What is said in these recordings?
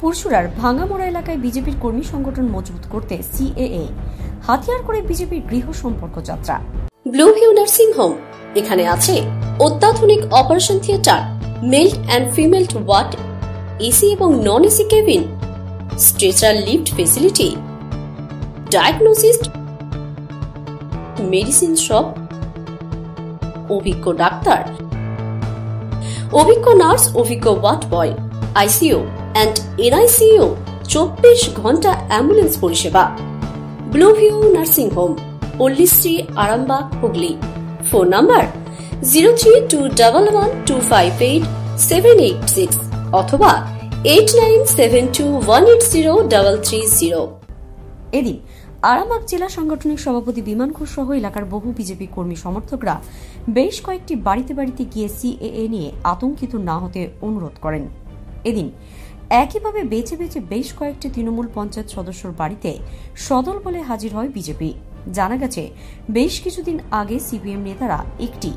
পুরসুরার ভাঙ্গামোড়া এলাকায় বিজেপির কর্মী সংগঠন মজবুত করতে সিএএ। হাতিয়ার করে বিজেপির গৃহ সম্পর্ক যাত্রা। Blue view nursing home. এখানে আছে অত্যাধুনিক operation theatre, male and female ward, AC এবং non AC cabin, stretcher lift facility, diagnostic, medicine shop, অভিজ্ঞ ডাক্তার, অভিজ্ঞ নার্স, অভিজ্ঞ ward boy, ICU. And NICU চব্বিশ ঘণ্টা অ্যাম্বুলেন্স পরিষেবা। Blue view nursing home, Pallishree Arambagh Hooghly. Phone number zero three two double one two five eight seven eight six অথবা eight nine seven two one eight zero double three zero. এদিন আরামবাগ জেলা সাংগঠনিক সভাপতি বিমান ঘোষ সহ এলাকার বহু বিজেপি কর্মী সমর্থকরা বেশ কয়েকটি বাড়িতে বাড়িতে গিয়ে সিএএ নিয়ে আতঙ্কিত না হতে অনুরোধ করেন। এদিন একইভাবে বেছে বেছে বেশ কয়েকটি তৃণমূল পঞ্চায়েত সদস্যর বাড়িতে সদল বলে হাজির হয় বিজেপি। জানা গেছে, বেশ কিছুদিন আগে সিপিএম নেতারা একটি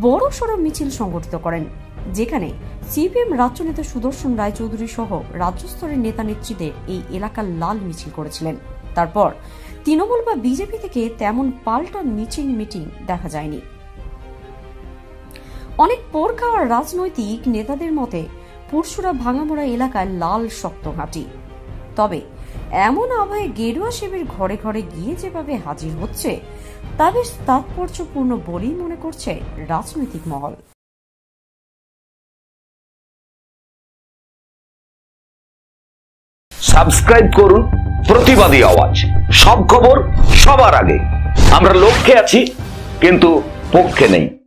বড় সড় মিছিল সংগঠিত করেন, যেখানে সিপিএম রাজ্য নেতা সুদর্শন রায়চৌধুরী সহ রাজ্য স্তরের নেতা নেত্রীদের এই এলাকার লাল মিছিল করেছিলেন। তারপর তৃণমূল বা বিজেপি থেকে তেমন পাল্টা মিচিং মিটিং দেখা যায়নি। অনেক পোর খাওয়ার রাজনৈতিক নেতাদের মতে পুরসুরা ভাঙামোড়া এলাকায় লাল শক্ত ঘাঁটি তবে এমন আবহে গেরুয়া শিবির ঘরে ঘরে গিয়ে যেভাবে হাজির হচ্ছে, তা বেশ তাৎপর্যপূর্ণ বলেই মনে করছে রাজনৈতিক মহল। সাবস্ক্রাইব করুন প্রতিবাদী আওয়াজ। সব খবর সবার আগে। আমরা লক্ষ্যে আছি, কিন্তু পক্ষে নেই।